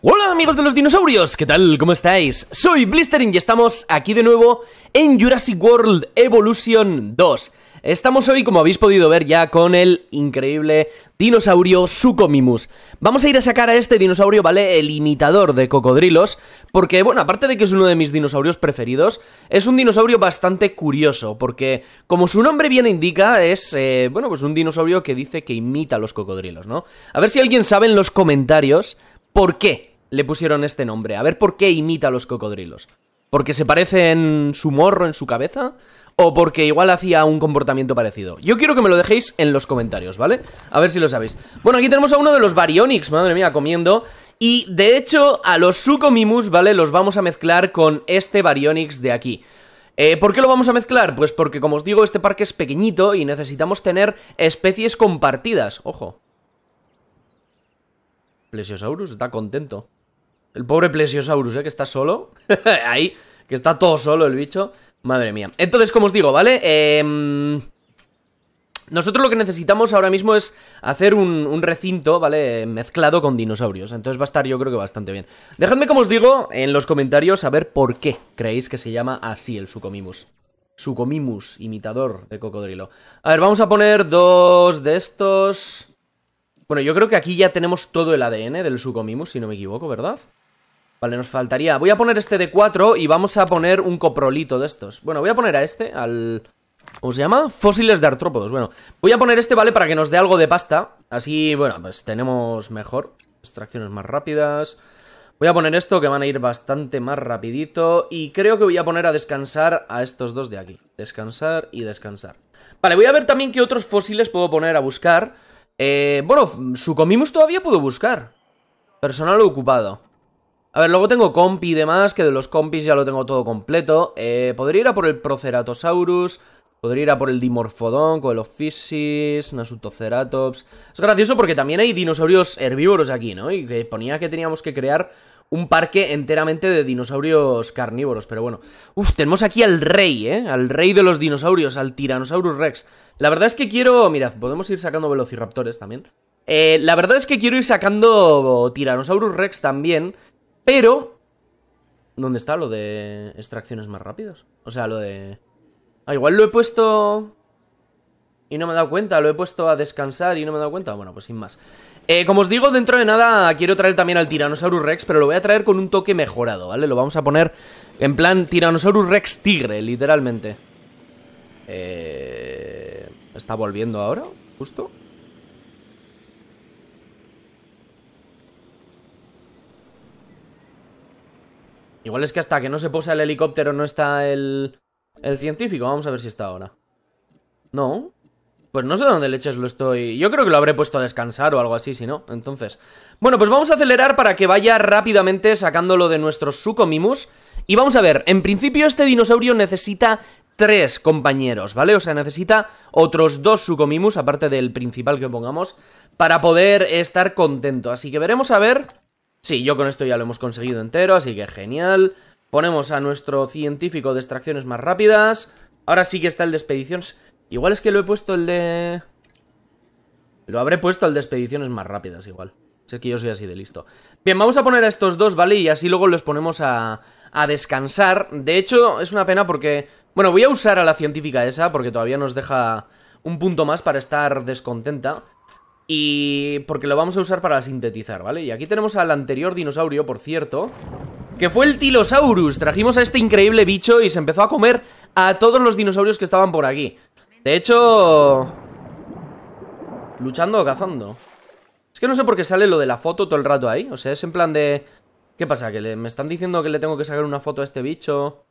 Hola amigos de los dinosaurios, ¿qué tal? ¿Cómo estáis? Soy Blistering y estamos aquí de nuevo en Jurassic World Evolution 2 Estamos hoy, como habéis podido ver ya, con el increíble dinosaurio Sucomimus. Vamos a ir a sacar a este dinosaurio, ¿vale? El imitador de cocodrilos, porque, bueno, aparte de que es uno de mis dinosaurios preferidos, es un dinosaurio bastante curioso, porque, como su nombre bien indica, es, eh, bueno, pues un dinosaurio que dice que imita los cocodrilos, ¿no? A ver si alguien sabe en los comentarios por qué le pusieron este nombre, a ver por qué imita a los cocodrilos. ¿Porque se parece en su morro, en su cabeza? o porque igual hacía un comportamiento parecido. Yo quiero que me lo dejéis en los comentarios, ¿vale? A ver si lo sabéis. Bueno, aquí tenemos a uno de los Baryonyx, madre mía, comiendo. Y de hecho, a los Sucomimus, ¿vale? Los vamos a mezclar con este Baryonyx de aquí. Eh, ¿Por qué lo vamos a mezclar? Pues porque, como os digo, este parque es pequeñito y necesitamos tener especies compartidas. Ojo. Plesiosaurus está contento. El pobre Plesiosaurus, ¿eh? Que está solo. Ahí, que está todo solo el bicho. Madre mía. Entonces, como os digo, ¿vale? Eh... Nosotros lo que necesitamos ahora mismo es hacer un, recinto, ¿vale? Mezclado con dinosaurios. Entonces va a estar yo creo que bastante bien. Dejadme, como os digo, en los comentarios a ver por qué creéis que se llama así el Sucomimus. Sucomimus, imitador de cocodrilo. A ver, vamos a poner dos de estos... Bueno, yo creo que aquí ya tenemos todo el ADN del Sucomimus, si no me equivoco, ¿verdad? Vale, nos faltaría... Voy a poner este de 4 y vamos a poner un coprolito de estos. Bueno, voy a poner a este, al... ¿Cómo se llama? Fósiles de artrópodos. Bueno, voy a poner este, ¿vale? Para que nos dé algo de pasta. Así, bueno, pues tenemos mejor. Extracciones más rápidas. Voy a poner esto, que van a ir bastante más rapidito. Y creo que voy a poner a descansar a estos dos de aquí. Descansar y descansar. Vale, voy a ver también qué otros fósiles puedo poner a buscar. Eh, bueno, Sucomimus todavía puedo buscar. Personal ocupado. A ver, luego tengo compi y demás, que de los compis ya lo tengo todo completo. Eh, podría ir a por el Proceratosaurus, podría ir a por el Dimorphodon, Coelophysis, Nasutoceratops... Es gracioso porque también hay dinosaurios herbívoros aquí, ¿no? Y que ponía que teníamos que crear un parque enteramente de dinosaurios carnívoros, pero bueno. Uf, tenemos aquí al rey, ¿eh? Al rey de los dinosaurios, al Tyrannosaurus Rex. La verdad es que quiero... Mirad, podemos ir sacando velociraptores también. Eh, la verdad es que quiero ir sacando Tyrannosaurus Rex también... Pero... ¿Dónde está lo de extracciones más rápidas? O sea, lo de... Ah, igual lo he puesto... Y no me he dado cuenta, lo he puesto a descansar y no me he dado cuenta. Bueno, pues sin más. Eh, como os digo, dentro de nada quiero traer también al Tyrannosaurus Rex, pero lo voy a traer con un toque mejorado, ¿vale? Lo vamos a poner en plan Tyrannosaurus Rex Tigre, literalmente. Eh... ¿Está volviendo ahora? ¿Justo? Igual es que hasta que no se posa el helicóptero no está el, el científico. Vamos a ver si está ahora. No. Pues no sé dónde leches lo estoy... Yo creo que lo habré puesto a descansar o algo así, si no. Entonces... Bueno, pues vamos a acelerar para que vaya rápidamente sacándolo de nuestros Sucomimus. Y vamos a ver, en principio este dinosaurio necesita tres compañeros, ¿vale? O sea, necesita otros dos Sucomimus, aparte del principal que pongamos, para poder estar contento. Así que veremos a ver Sí, yo con esto ya lo hemos conseguido entero, así que genial. Ponemos a nuestro científico de extracciones más rápidas. Ahora sí que está el de expediciones. Igual es que lo he puesto el de... Lo habré puesto el de expediciones más rápidas, igual. Sé que yo soy así de listo. Bien, vamos a poner a estos dos, ¿vale? Y así luego los ponemos a, a descansar. De hecho, es una pena porque... Bueno, voy a usar a la científica esa porque todavía nos deja un punto más para estar descontenta. Y porque lo vamos a usar para sintetizar, ¿vale? Y aquí tenemos al anterior dinosaurio, por cierto Que fue el Tilosaurus Trajimos a este increíble bicho y se empezó a comer a todos los dinosaurios que estaban por aquí De hecho... Luchando o cazando Es que no sé por qué sale lo de la foto todo el rato ahí O sea, es en plan de... ¿Qué pasa? ¿Que me están diciendo que le tengo que sacar una foto a este bicho?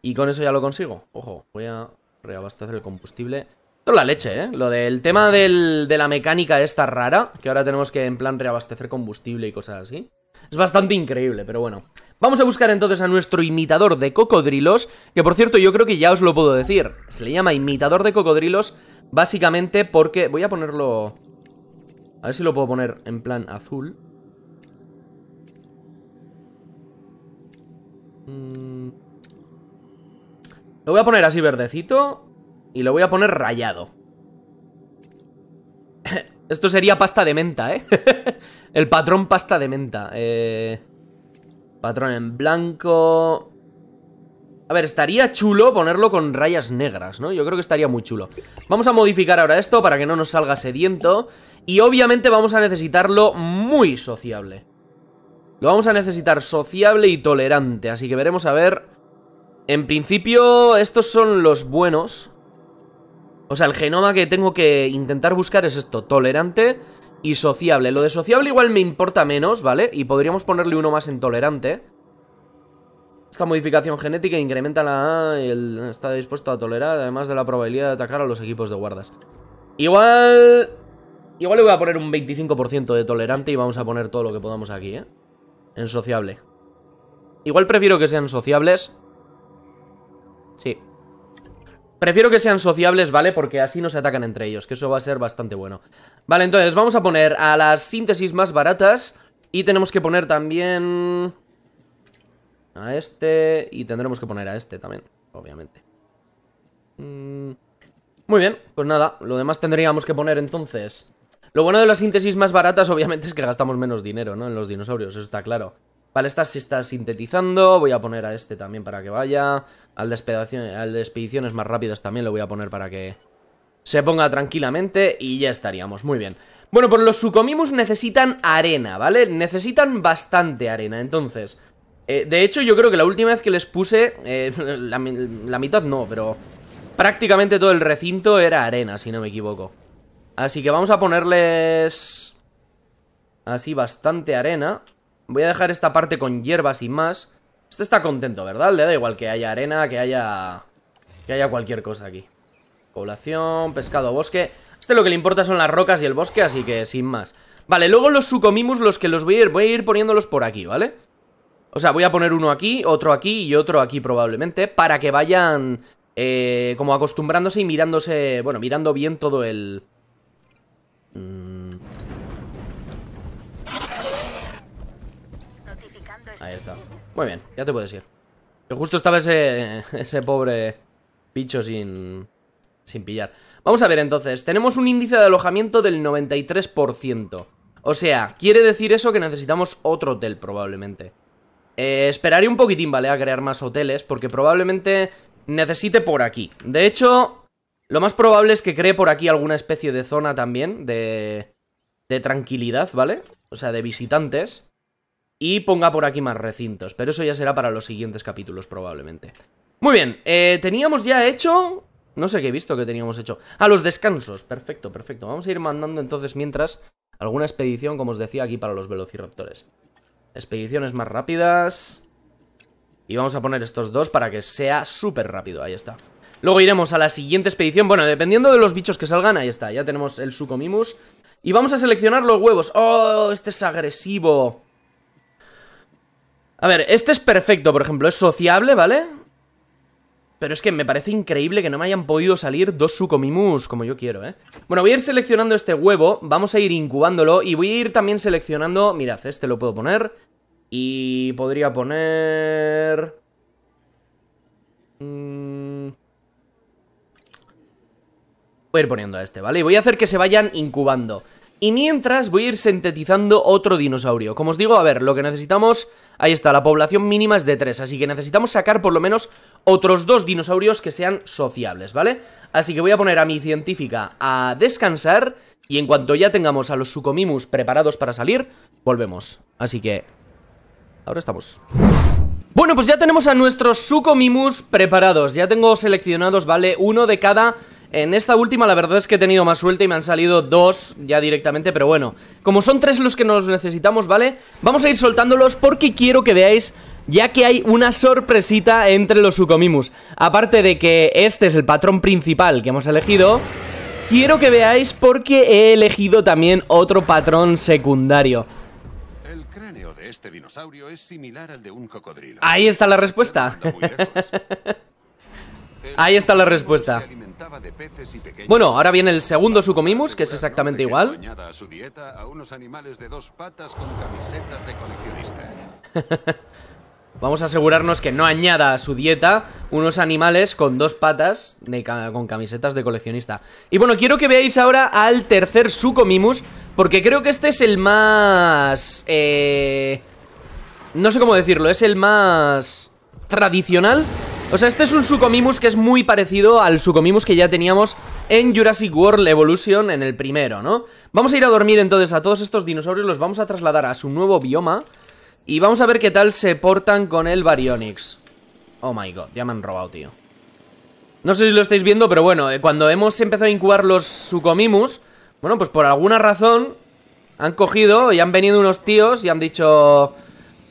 Y con eso ya lo consigo Ojo, voy a reabastecer el combustible es la leche, ¿eh? Lo del tema de la mecánica esta rara, que ahora tenemos que en plan reabastecer combustible y cosas así. Es bastante increíble, pero bueno. Vamos a buscar entonces a nuestro imitador de cocodrilos, que por cierto yo creo que ya os lo puedo decir. Se le llama imitador de cocodrilos básicamente porque... Voy a ponerlo... A ver si lo puedo poner en plan azul. Mm. Lo voy a poner así verdecito y lo voy a poner rayado. Esto sería pasta de menta, ¿eh? el patrón pasta de menta. Eh... Patrón en blanco... A ver, estaría chulo ponerlo con rayas negras, ¿no? Yo creo que estaría muy chulo. Vamos a modificar ahora esto para que no nos salga sediento. Y obviamente vamos a necesitarlo muy sociable. Lo vamos a necesitar sociable y tolerante. Así que veremos a ver... En principio, estos son los buenos. O sea, el genoma que tengo que intentar buscar es esto. Tolerante y sociable. Lo de sociable igual me importa menos, ¿vale? Y podríamos ponerle uno más en tolerante. Esta modificación genética incrementa la y está dispuesto a tolerar, además de la probabilidad de atacar a los equipos de guardas. Igual... Igual le voy a poner un 25% de tolerante y vamos a poner todo lo que podamos aquí, ¿eh? En sociable. Igual prefiero que sean sociables. Sí. Prefiero que sean sociables, ¿vale? Porque así no se atacan entre ellos, que eso va a ser bastante bueno. Vale, entonces vamos a poner a las síntesis más baratas y tenemos que poner también... A este y tendremos que poner a este también, obviamente. Mm, muy bien, pues nada, lo demás tendríamos que poner entonces. Lo bueno de las síntesis más baratas obviamente es que gastamos menos dinero, ¿no? En los dinosaurios, eso está claro. Vale, esta se está sintetizando, voy a poner a este también para que vaya. Al de, al de expediciones más rápidas también lo voy a poner para que se ponga tranquilamente y ya estaríamos, muy bien. Bueno, pues los Sucomimus necesitan arena, ¿vale? Necesitan bastante arena, entonces... Eh, de hecho, yo creo que la última vez que les puse, eh, la, mitad no, pero prácticamente todo el recinto era arena, si no me equivoco. Así que vamos a ponerles así bastante arena. Voy a dejar esta parte con hierbas sin más. Este está contento, ¿verdad? Le da igual que haya arena, que haya... Que haya cualquier cosa aquí. Población, pescado, bosque... Este lo que le importa son las rocas y el bosque, así que sin más. Vale, luego los sucomimus, los que los voy a ir, voy a ir poniéndolos por aquí, ¿vale? O sea, voy a poner uno aquí, otro aquí y otro aquí probablemente, para que vayan eh, como acostumbrándose y mirándose, bueno, mirando bien todo el... Mm. Ahí está. Muy bien, ya te puedes ir. Que justo estaba ese, ese pobre bicho sin, sin pillar. Vamos a ver entonces, tenemos un índice de alojamiento del 93%. O sea, quiere decir eso que necesitamos otro hotel probablemente. Eh, esperaré un poquitín, ¿vale? A crear más hoteles, porque probablemente necesite por aquí. De hecho, lo más probable es que cree por aquí alguna especie de zona también de, de tranquilidad, ¿vale? O sea, de visitantes. Y ponga por aquí más recintos, pero eso ya será para los siguientes capítulos probablemente. Muy bien, eh, teníamos ya hecho... No sé qué he visto que teníamos hecho. Ah, los descansos. Perfecto, perfecto. Vamos a ir mandando entonces mientras alguna expedición, como os decía, aquí para los velociraptores. Expediciones más rápidas. Y vamos a poner estos dos para que sea súper rápido, ahí está. Luego iremos a la siguiente expedición. Bueno, dependiendo de los bichos que salgan, ahí está. Ya tenemos el Sucomimus. Y vamos a seleccionar los huevos. ¡Oh! Este es agresivo. A ver, este es perfecto, por ejemplo. Es sociable, ¿vale? Pero es que me parece increíble que no me hayan podido salir dos Sucomimus como yo quiero, ¿eh? Bueno, voy a ir seleccionando este huevo, vamos a ir incubándolo y voy a ir también seleccionando... Mirad, este lo puedo poner y podría poner... Mm, voy a ir poniendo a este, ¿vale? Y voy a hacer que se vayan incubando. Y mientras voy a ir sintetizando otro dinosaurio. Como os digo, a ver, lo que necesitamos... Ahí está, la población mínima es de 3, así que necesitamos sacar por lo menos otros dos dinosaurios que sean sociables, ¿vale? Así que voy a poner a mi científica a descansar y en cuanto ya tengamos a los Sucomimus preparados para salir, volvemos. Así que... Ahora estamos. Bueno, pues ya tenemos a nuestros Sucomimus preparados. Ya tengo seleccionados, ¿vale? Uno de cada... En esta última la verdad es que he tenido más suerte y me han salido dos ya directamente, pero bueno, como son tres los que nos necesitamos, ¿vale? Vamos a ir soltándolos porque quiero que veáis ya que hay una sorpresita entre los Sucomimus. Aparte de que este es el patrón principal que hemos elegido, quiero que veáis porque he elegido también otro patrón secundario. El cráneo de este dinosaurio es similar al de un cocodrilo. Ahí está la respuesta. Ahí está la respuesta. Bueno, ahora viene el segundo Sucomimus, que es exactamente igual. A su dieta a unos animales de dos patas con camisetas de coleccionista. Vamos a asegurarnos que no añada a su dieta unos animales con dos patas con camisetas de coleccionista. Y bueno, quiero que veáis ahora al tercer Sucomimus, porque creo que este es el más... Eh, no sé cómo decirlo, es el más tradicional. O sea, este es un Sucomimus que es muy parecido al Sucomimus que ya teníamos en Jurassic World Evolution en el primero, ¿no? Vamos a ir a dormir entonces a todos estos dinosaurios, los vamos a trasladar a su nuevo bioma y vamos a ver qué tal se portan con el Baryonyx. Oh my god, ya me han robado, tío. No sé si lo estáis viendo, pero bueno, eh, cuando hemos empezado a incubar los Sucomimus, bueno, pues por alguna razón han cogido y han venido unos tíos y han dicho...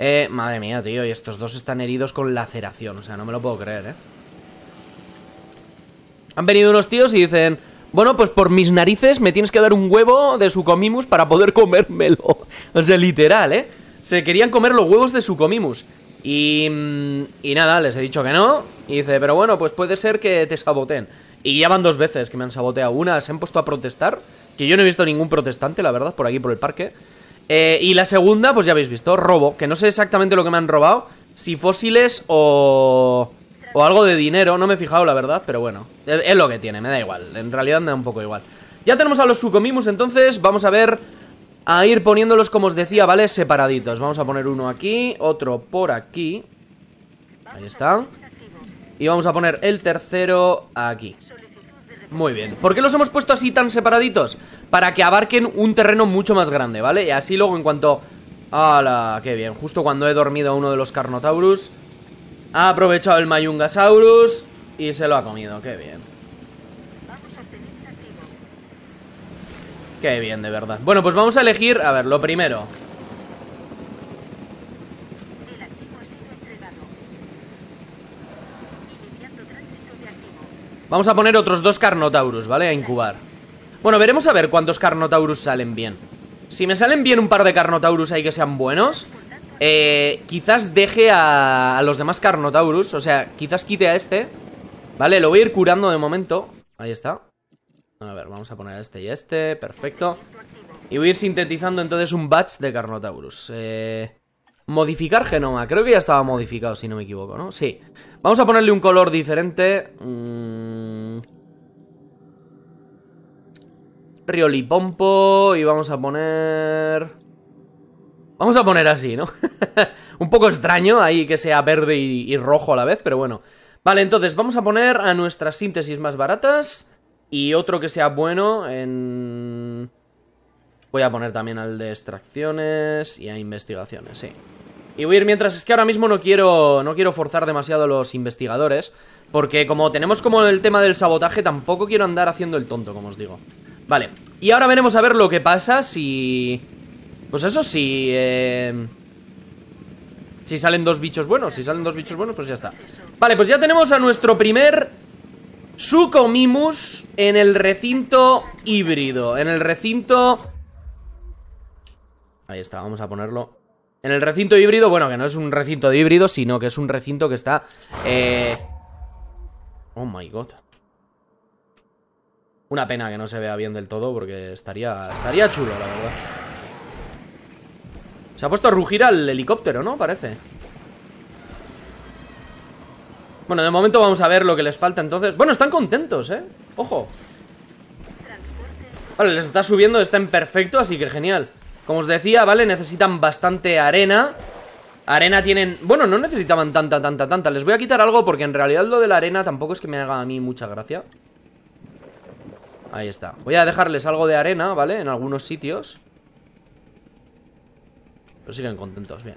Eh, madre mía, tío, y estos dos están heridos con laceración, o sea, no me lo puedo creer, ¿eh? Han venido unos tíos y dicen... Bueno, pues por mis narices me tienes que dar un huevo de Sucomimus para poder comérmelo. O sea, literal, ¿eh? Se querían comer los huevos de Sucomimus. Y, mm, y nada, les he dicho que no. Y dice, pero bueno, pues puede ser que te saboteen. Y ya van dos veces que me han saboteado. Una se han puesto a protestar, que yo no he visto ningún protestante, la verdad, por aquí, por el parque. Eh, y la segunda, pues ya habéis visto, robo, que no sé exactamente lo que me han robado. Si fósiles o... O algo de dinero, no me he fijado la verdad, pero bueno, es, lo que tiene, me da igual, en realidad me da un poco igual. Ya tenemos a los Sucomimus, entonces vamos a ver a ir poniéndolos, como os decía, ¿vale? Separaditos. Vamos a poner uno aquí, otro por aquí. Ahí está. Y vamos a poner el tercero aquí. Muy bien. ¿Por qué los hemos puesto así tan separaditos? Para que abarquen un terreno mucho más grande, ¿vale? Y así luego en cuanto... ¡Hala! ¡Qué bien! Justo cuando he dormido uno de los Carnotaurus ha aprovechado el Mayungasaurus y se lo ha comido. Qué bien. Qué bien, de verdad. Bueno, pues vamos a elegir, a ver, lo primero. Vamos a poner otros dos Carnotaurus, ¿vale? A incubar. Bueno, veremos a ver cuántos Carnotaurus salen bien. Si me salen bien un par de Carnotaurus ahí que sean buenos, eh, quizás deje a, los demás Carnotaurus. O sea, quizás quite a este. Vale, lo voy a ir curando de momento. Ahí está. A ver, vamos a poner este y este. Perfecto. Y voy a ir sintetizando entonces un batch de Carnotaurus. Eh, modificar genoma. Creo que ya estaba modificado, si no me equivoco, ¿no? Sí. Vamos a ponerle un color diferente. Mm. Riolipompo. Y vamos a poner... Vamos a poner así, ¿no? Un poco extraño ahí que sea verde y, rojo a la vez, pero bueno. Vale, entonces vamos a poner a nuestras síntesis más baratas y otro que sea bueno en... Voy a poner también al de extracciones y a investigaciones, sí. Y voy a ir mientras... Es que ahora mismo no quiero, no quiero forzar demasiado a los investigadores, porque como tenemos como el tema del sabotaje, tampoco quiero andar haciendo el tonto, como os digo. Vale, y ahora veremos a ver lo que pasa si... Pues eso sí, eh... Si salen dos bichos buenos, si salen dos bichos buenos, pues ya está Vale, pues ya tenemos a nuestro primer Sucomimus en el recinto híbrido En el recinto... Ahí está, vamos a ponerlo En el recinto híbrido, bueno, que no es un recinto de híbrido Sino que es un recinto que está... Eh... Oh my god. Una pena que no se vea bien del todo Porque estaría, estaría chulo, la verdad. Se ha puesto a rugir al helicóptero, ¿no? Parece. Bueno, de momento vamos a ver lo que les falta entonces. Bueno, están contentos, ¿eh? Ojo. Vale, les está subiendo, está en perfecto, así que genial Como os decía, ¿vale? Necesitan bastante arena. Arena tienen... Bueno, no necesitaban tanta, tanta, tanta. Les voy a quitar algo porque en realidad lo de la arena Tampoco es que me haga a mí mucha gracia. Ahí está. Voy a dejarles algo de arena, ¿vale? En algunos sitios. Pero siguen contentos, bien.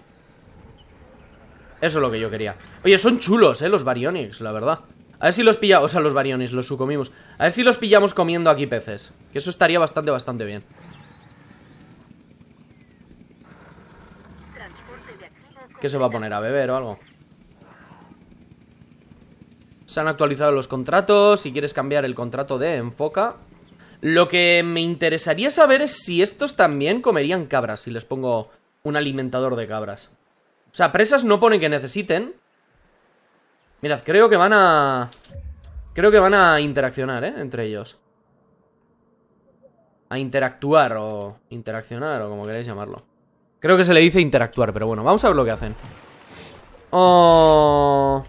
Eso es lo que yo quería. Oye, son chulos, eh, los Baryonyx, la verdad. A ver si los pillamos, o sea, los Baryonyx, los sucomimos. A ver si los pillamos comiendo aquí peces. Que eso estaría bastante, bastante bien ¿Qué se va a poner? ¿A beber o algo? Se han actualizado los contratos Si quieres cambiar el contrato de enfoca Lo que me interesaría saber es si estos también comerían cabras Si les pongo un alimentador de cabras. O sea, presas no pone que necesiten. Mirad, creo que van a... Creo que van a interaccionar, ¿eh? Entre ellos. A interactuar o interaccionar o como queréis llamarlo. Creo que se le dice interactuar, pero bueno, vamos a ver lo que hacen. Oh.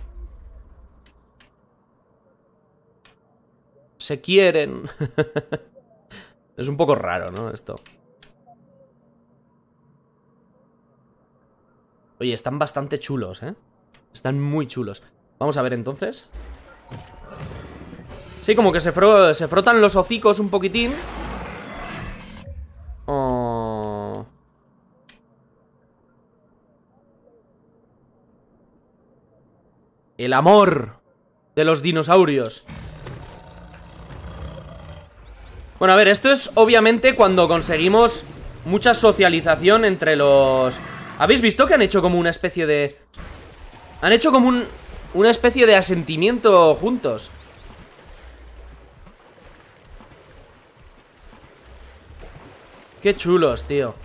Se quieren. es un poco raro, ¿no? Esto. Oye, están bastante chulos, ¿eh? Están muy chulos. Vamos a ver entonces. Sí, como que se, se frotan los hocicos un poquitín. Amor de los dinosaurios. Bueno, a ver, esto es obviamente cuando conseguimos mucha socialización entre los ¿Habéis visto que han hecho como una especie de... Han hecho como un... Una especie de asentimiento juntos Qué chulos, tío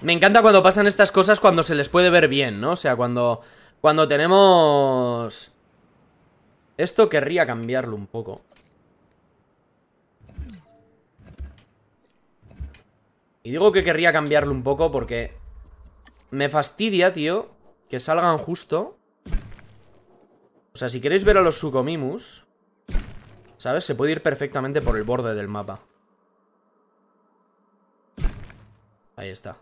Me encanta cuando pasan estas cosas cuando se les puede ver bien, ¿no? O sea, cuando... Cuando tenemos... Esto querría cambiarlo un poco Y digo que querría cambiarlo un poco porque me fastidia, tío, que salgan justo. O sea, si queréis ver a los Sucomimus, ¿sabes? Se puede ir perfectamente por el borde del mapa. Ahí está.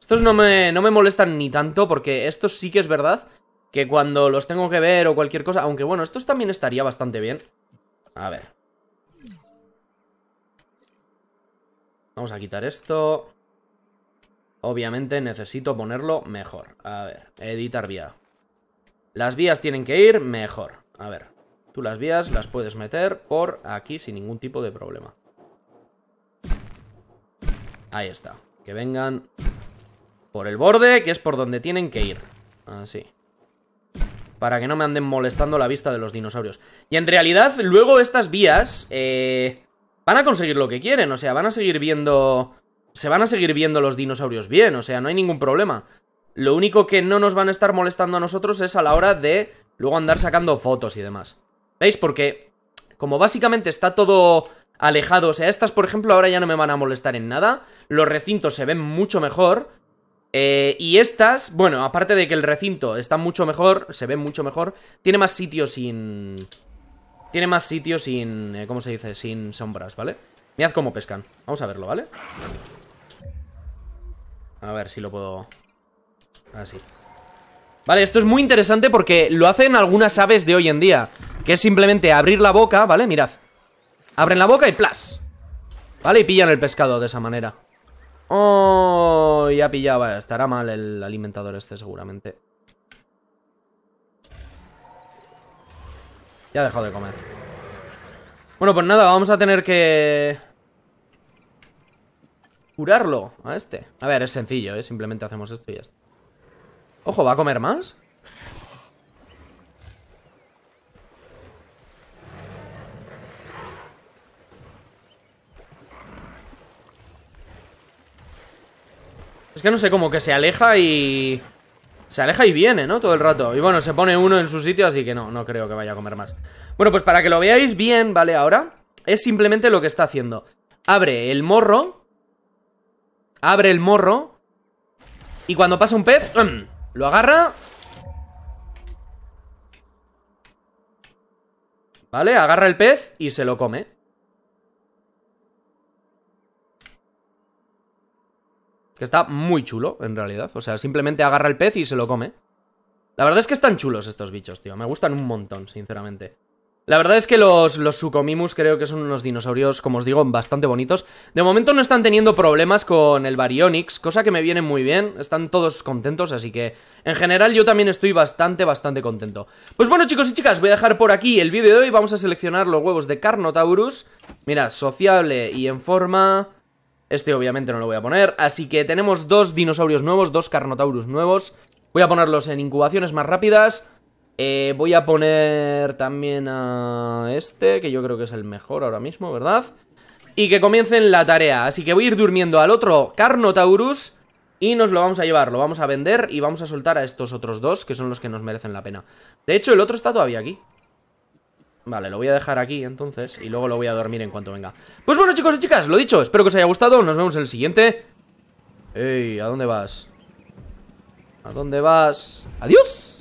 Estos no me, no me molestan ni tanto porque estos sí que es verdad que cuando los tengo que ver o cualquier cosa... Aunque bueno, estos también estaría bastante bien. A ver. Vamos a quitar esto. Obviamente necesito ponerlo mejor. A ver, editar vía. Las vías tienen que ir mejor. A ver, tú las vías las puedes meter por aquí sin ningún tipo de problema. Ahí está. Que vengan por el borde, que es por donde tienen que ir. Así. Para que no me anden molestando la vista de los dinosaurios. Y en realidad, luego estas vías eh, van a conseguir lo que quieren. O sea, van a seguir viendo se van a seguir viendo los dinosaurios bien, o sea, no hay ningún problema. Lo único que no nos van a estar molestando a nosotros es a la hora de luego andar sacando fotos y demás. ¿Veis? Porque como básicamente está todo alejado, o sea, estas por ejemplo ahora ya no me van a molestar en nada, los recintos se ven mucho mejor, eh, y estas, bueno, aparte de que el recinto está mucho mejor, se ve mucho mejor, tiene más sitios sin... Tiene más sitios sin... Eh, ¿Cómo se dice? Sin sombras, ¿vale? Mirad cómo pescan. Vamos a verlo, ¿vale? A ver si lo puedo... Así Vale, esto es muy interesante porque lo hacen algunas aves de hoy en día Que es simplemente abrir la boca, ¿vale? Mirad Abren la boca y ¡plas! ¿Vale? Y pillan el pescado de esa manera Oh, ya pillaba Estará mal el alimentador este seguramente Ya ha dejado de comer Bueno, pues nada, vamos a tener que curarlo a este. A ver, es sencillo, ¿eh? Simplemente hacemos esto y ya está. Ojo, ¿va a comer más? Que no sé, como que se aleja y... Se aleja y viene, ¿no? Todo el rato. Y bueno, se pone uno en su sitio, así que no, no creo que vaya a comer más. Bueno, pues para que lo veáis bien, ¿vale? Ahora, es simplemente lo que está haciendo. Abre el morro abre el morro y cuando pasa un pez, ¡um! lo agarra. ¿Vale? Agarra el pez y se lo come. Que está muy chulo, en realidad. O sea, simplemente agarra el pez y se lo come. La verdad es que están chulos estos bichos, tío. Me gustan un montón, sinceramente. La verdad es que los, los Sucomimus creo que son unos dinosaurios, como os digo, bastante bonitos. De momento no están teniendo problemas con el Baryonyx, cosa que me viene muy bien. Están todos contentos, así que en general yo también estoy bastante, bastante contento. Pues bueno, chicos y chicas, voy a dejar por aquí el vídeo de hoy. Vamos a seleccionar los huevos de Carnotaurus. Mira, sociable y en forma... Este obviamente no lo voy a poner. Así que tenemos dos dinosaurios nuevos, dos Carnotaurus nuevos. Voy a ponerlos en incubaciones más rápidas. Eh, voy a poner también a este, que yo creo que es el mejor ahora mismo, ¿verdad? Y que comiencen la tarea. Así que voy a ir durmiendo al otro Carnotaurus y nos lo vamos a llevar, lo vamos a vender y vamos a soltar a estos otros dos, que son los que nos merecen la pena. De hecho, el otro está todavía aquí. Vale, lo voy a dejar aquí entonces y luego lo voy a dormir en cuanto venga. Pues bueno, chicos y chicas, lo dicho, espero que os haya gustado, nos vemos en el siguiente. Ey, ¿a dónde vas? ¿A dónde vas? ¡Adiós!